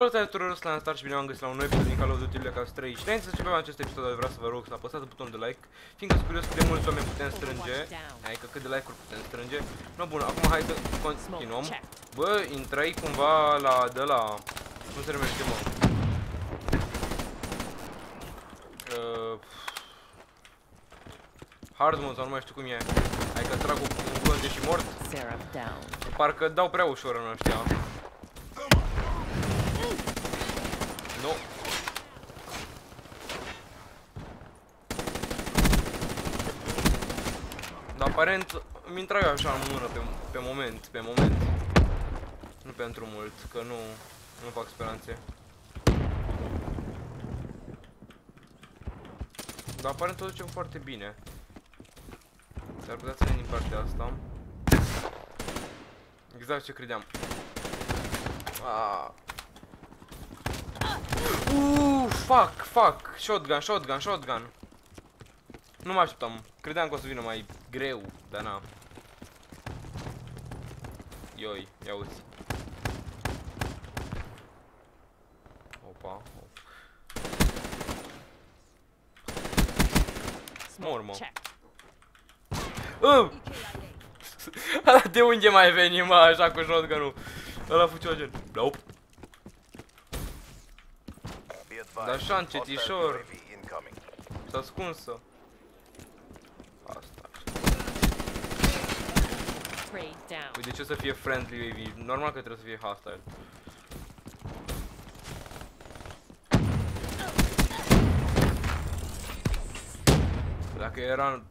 Salutare tuturor, sunt la Star și bine am găsit la un nou episod din Call of Duty Black Ops 3 Și înainte să începem acest episod, vreau să vă rog să apăsați butonul de like Fiindcă sunt curios cât de mulți oameni putem strânge. Adică cât de like-uri putem strânge. No, bun, acum hai să continuăm. Bă, intrai cumva la de la... Cum se numește, mă? Uh, hard mode sau nu mai știu cum e. Adică trag un clonge și mort. Parcă dau prea ușor în ăștia Nu. Dar aparent mi intra eu așa în mână pe, pe moment, pe moment. Nu pentru mult, că nu, nu fac speranțe. Dar aparent o ducem foarte bine. S-ar putea să ne din partea asta. Exact ce credeam. Ah. Uuuu, fuck, fuck, shotgun, shotgun, shotgun Nu mă așteptam, credeam că o să vină mai greu, dar na. Ioi, ia uzi Opa, Mor, mă. Uh! De unde mai veni, mă, așa cu shotgun-ul? Ăla fucea gen Nope. Dar așa încetișor S-a ascunsă Păi de ce să fie friendly UAV? Normal că trebuie să fie hostile Dacă era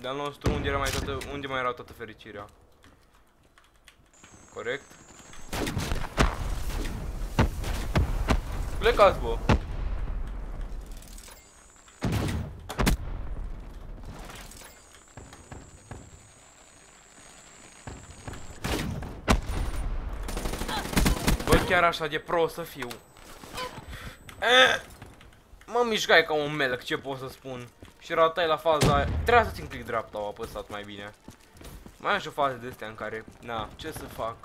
de-al nostru, unde, era mai toată, unde mai era toată fericirea? Corect? Plecați, bă! Chiar așa de pro să fiu. E, mă mișcai ca un melc, ce pot să spun. Și ratai la faza aia. Trebuia să țin click dreapta, au apăsat mai bine. Mai am și o fază de astea în care, na, ce să fac?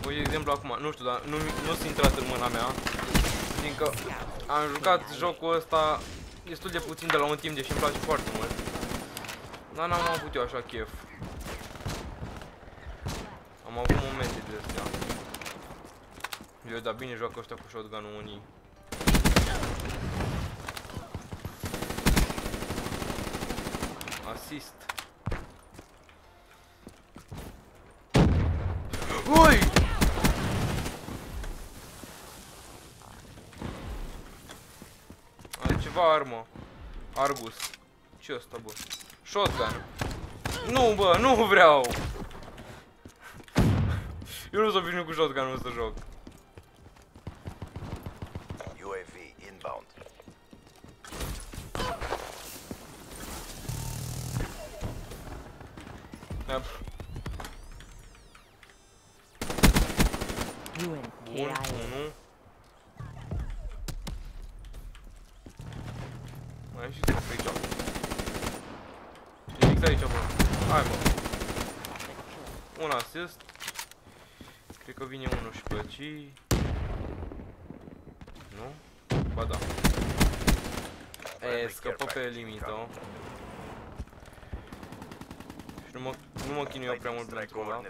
Păi, de exemplu, acum, nu știu, dar nu, nu sunt intrat în mâna mea. Fiindcă am jucat jocul ăsta destul de puțin de la un timp, deși îmi place foarte mult. Dar n-am avut eu așa chef. Am avut momente de astea. Eu, dar bine joacă ăștia cu shotgun-ul unii. Asist. Ui! Are ceva armă. Argus. Ce ăsta, bă? Shotgun. Nu, bă, nu vreau! Eu nu sunt obișnuit cu shotgun-ul să joc. UAV inbound. Yep. Bun, unu. Mai am și pe aici. E fix aici, bă. Hai, bă. Un assist. Cred că vine unul și pe aici. Nu? Ba da. E, scăpă pe limită. Și nu mă, nu mă chinui eu prea mult pentru ăla.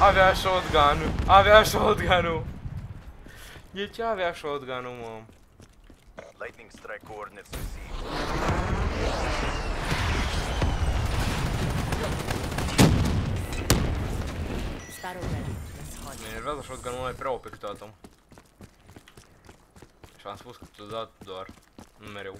Avea shotgun Avea shotgun-ul! De ce avea shotgun-ul, mă? Lightning strike coordinates received. Mă enervează shotgun-ul mai prea OP câteodată. Și am spus câteodată doar, nu mereu.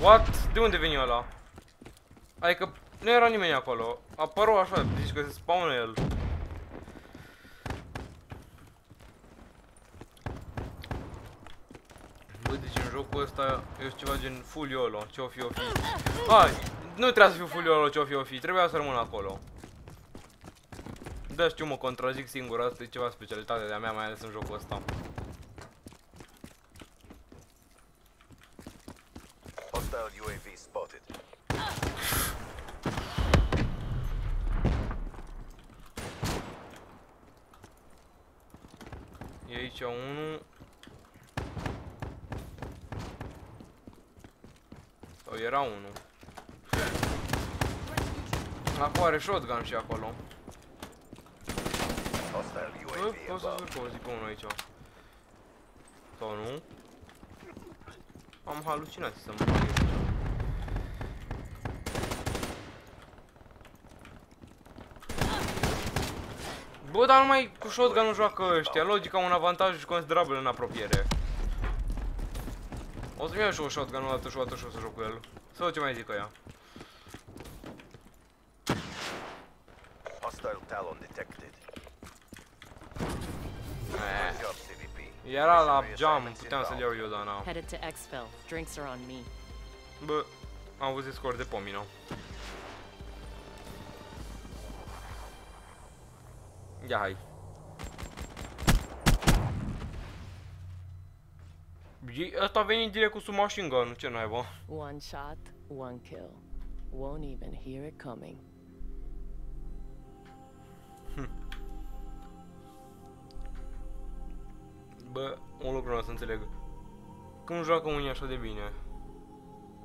What? De unde veni ăla? Adică nu era nimeni acolo. Apărut așa, zici că se spawnă el. Jocul ăsta e ceva gen full YOLO, ce o fi o fi. Hai, nu trebuia să fiu full YOLO, ce o fi o fi, trebuia să rămân acolo. Da, știu, mă contrazic singur, asta e ceva specialitate de-a mea, mai ales în jocul ăsta. Hostile UAV spotted. E aici unul. Sau era unul. Acum are shotgun și acolo. Hostile Bă, UAV pot să above. zic o zic unul aici. Sau nu? Am halucinații să mă bag aici. Bă, dar numai cu shotgun nu joacă ăștia. Logica un avantaj considerabil în apropiere. O să-mi iau și o shotgun o dată și o dată și o să joc cu el. Să văd ce mai zic ăia. Hostile Talon detected. Eh. Good job, CVP. Era la Mission geam, reassignments puteam să-l inbound. iau eu, dar n-am. Headed to Exfil. Drinks are on me. Bă, am văzut scor de pomino. Ia hai. E- Ăsta a venit direct cu submachine gun, ce naiba. One shot, one kill. Won't even hear it coming. Bă, un lucru nu o să înțeleg. Cum joacă unii așa de bine?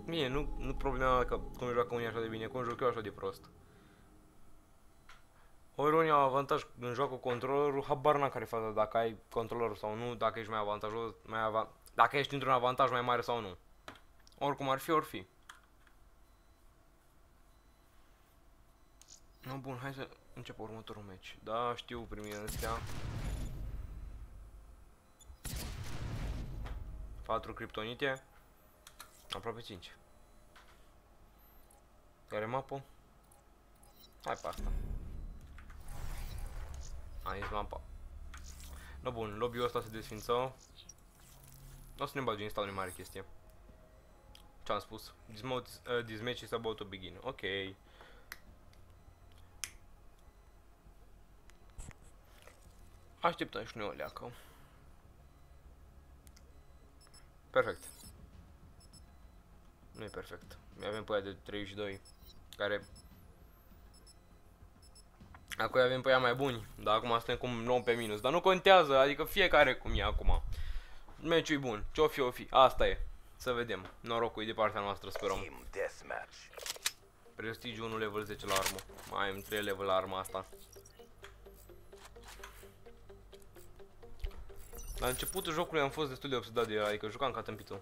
Bine, nu, nu problema că cum joacă unii așa de bine, cum joc eu așa de prost. Ori unii au avantaj în joc cu controllerul, habar n-am care e faza, dacă ai controllerul sau nu, dacă ești mai avantajos, mai ava dacă ești într-un avantaj mai mare sau nu. Oricum ar fi, or fi. No, bun, hai să încep următorul meci. Da, știu primii ăstea. 4 criptonite. Aproape 5. Care mapă? Hai pe asta. Aici mapa. No bun, lobby-ul ăsta se desfință. O să ne bagi install o mare chestie. Ce-am spus? This, mode, uh, this match is about to begin. Ok. Așteptăm și noi o leacă. Perfect. Nu e perfect. Mai avem pe aia de 32, care... Acum avem pe aia mai buni, dar acum suntem cum 9 pe minus. Dar nu contează, adică fiecare cum e acum. Meciul e bun, ce-o fi, o fi. Asta e. Să vedem. Norocul e de partea noastră, sperăm. Team deathmatch. Prestige 1 level 10 la armă. Mai am 3 level la arma asta. La începutul jocului am fost destul de obsedat de el, adică jucam ca tâmpitul.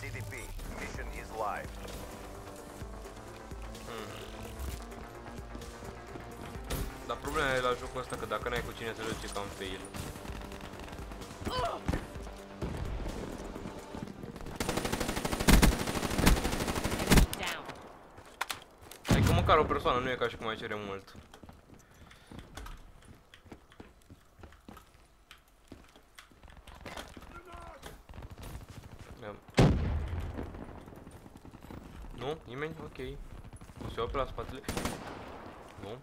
CDP. Mission is live. Dar problema e la jocul ăsta că dacă n-ai cu cine să joci e cam fail. Down. Adică măcar o persoană, nu e ca și cum ai cere mult. Ia. Nu? Nimeni? Ok. O să iau pe la spatele. Nu?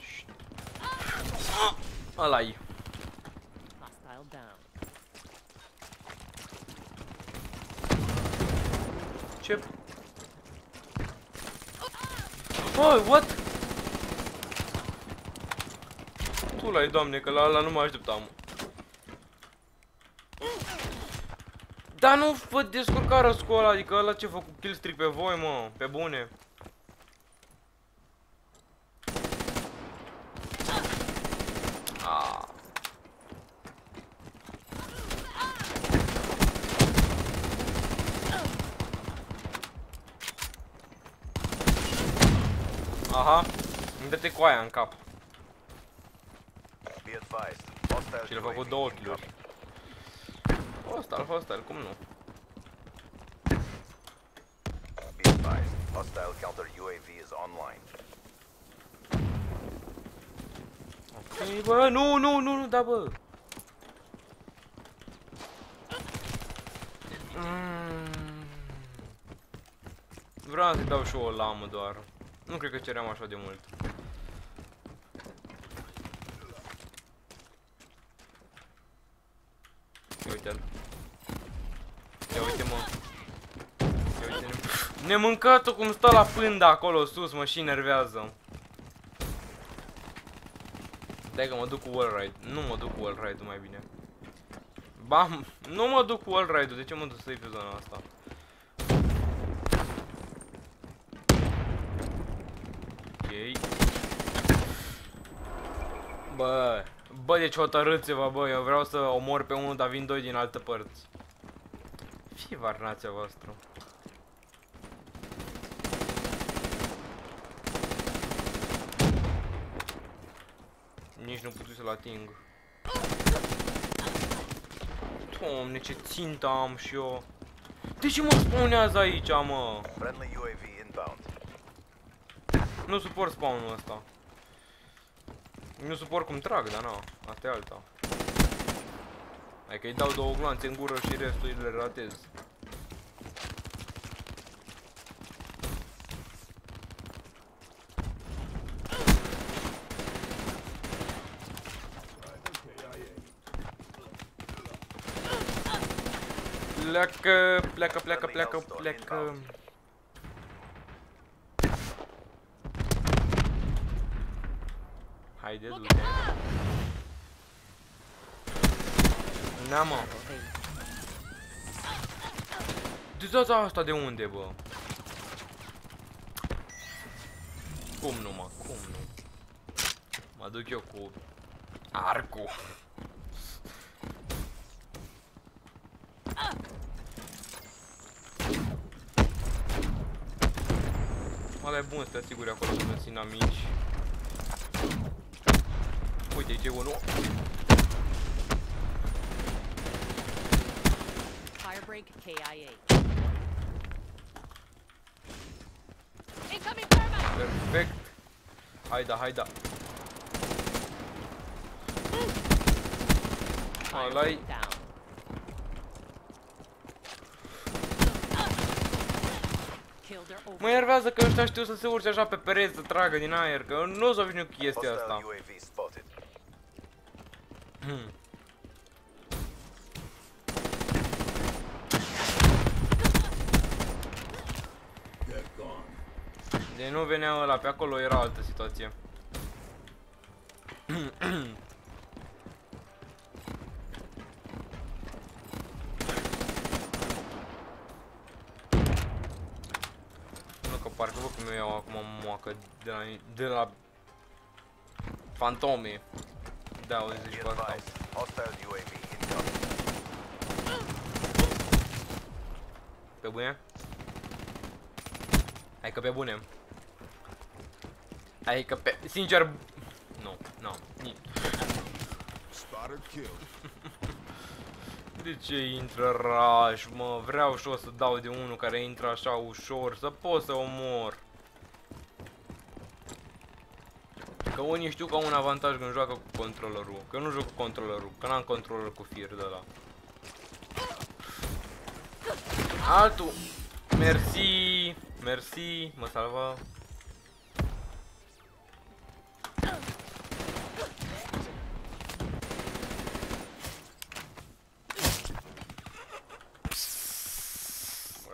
Șt. Ăla-i. Hostile down. Ce? Oh, what? Tu l-ai, doamne, că la ăla nu mă așteptam. Dar nu vă descurcară cu ăla, adică ăla ce făcut killstreak pe voi, mă, pe bune. Ah. Aha, îmi dă-te cu aia în cap. Be advised. Hostile Și le-a făcut UAV două incoming. kill-uri. Hostile, hostile, cum nu? Be advised. Hostile counter UAV is online. Ei, bă, nu, nu, nu, nu, da, bă. Mm. Vreau să-i dau și o lamă doar. Nu cred că ceream așa de mult. uite-l. Ia uite mă. Ia uite -ne. Nemâncatul cum stă la pânda acolo sus, mă și enervează. Dai că mă duc cu wall ride. Nu mă duc cu wall ride mai bine. Bam, nu mă duc cu wall ride-ul. De ce mă duc să iei pe zona asta? Ok. Bă, bă, deci hotărâți-vă, bă, eu vreau să omor pe unul, dar vin doi din altă părți. Fie varnația voastră. Nici nu puteți să-l ating. Doamne, ce țintă am și eu. De ce mă spawnează aici, mă? Friendly UAV inbound. Nu suport spawnul ăsta. Nu suport cum trag, dar na, asta e alta. Adică îi dau două glanțe în gură și restul le ratez. Pleacă, pleacă, pleacă, pleacă, pleacă. Haide, du-te. Na, mă. De data asta de unde, bă? Cum nu, mă? Cum nu? Mă duc eu cu arcul. Ăla e bun să te asiguri acolo să găsi amici. Uite, aici e unul. Firebreak KIA. Incoming thermite! Perfect. Haida, haida. Ăla-i... Mă enervează că ăștia știu să se urce așa pe pereți să tragă din aer, că nu s-a obișnuit cu chestia Hostile asta. UAV spotted. Hmm. De nu venea ăla pe acolo, era altă situație. Nu că parcă văd cum eu iau acum moacă de la, de la fantome. Da, o Be zici cu asta. advised. Hostile UAV incoming. Pe bune? Hai că pe bune. Hai că pe... Sincer... Nu, nu, ni- Spotter kill. De ce intră raș, mă? Vreau și o să dau de unul care intră așa ușor, să pot să omor. Că unii știu că au un avantaj când joacă cu controllerul. Că eu nu joc cu controllerul, că n-am controller cu fir de la. Altul. Merci. Merci. Mă salva.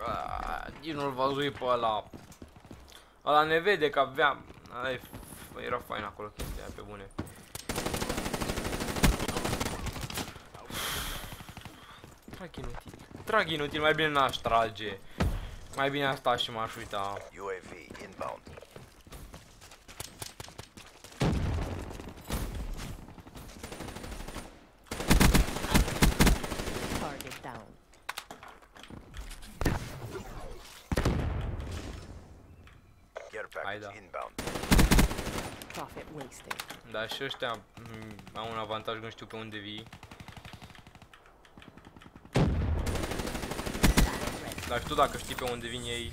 Ah, Nici nu-l văzui pe ăla. Ăla ne vede că aveam. Ăla e f- era fain acolo chestia aia, pe bune. Trag inutil. Trag inutil, mai bine n-aș trage. Mai bine asta și m-aș uita. UAV inbound. Target down. Care package Haida. inbound. Profit wasted. Dar și ăștia mm, au un avantaj când știu pe unde vii. Dar și tu dacă știi pe unde vin ei,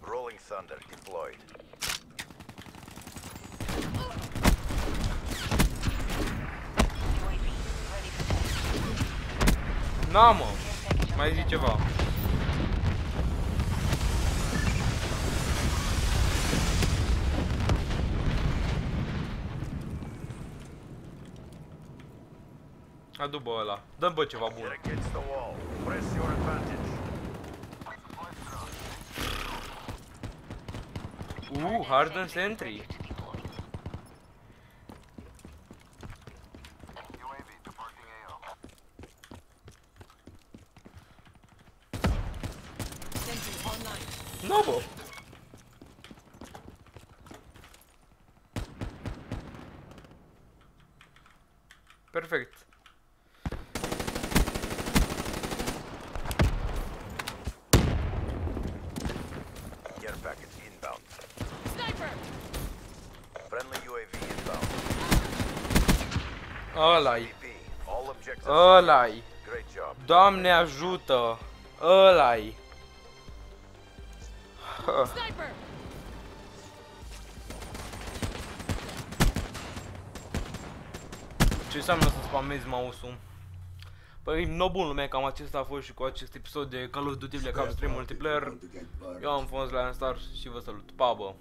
Rolling Thunder deployed. Na mă, mai zi ceva. Adu bă ăla. Dă bă ceva Get bun. against the wall. Press your advantage. Uh, Harden Sentry. Nu bă. Perfect. Care package inbound. Sniper! Friendly UAV inbound. Ăla-i. VP. All objectives. Ăla-i. Great job. Doamne ajută. Ăla-i. Hă. Sniper! Ce înseamnă să spamezi mouse-ul? Păi, no bun lume, cam acesta a fost și cu acest episod de Call of Duty Black Ops 3 Multiplayer. Eu am fost la Star și vă salut. Pa, bă!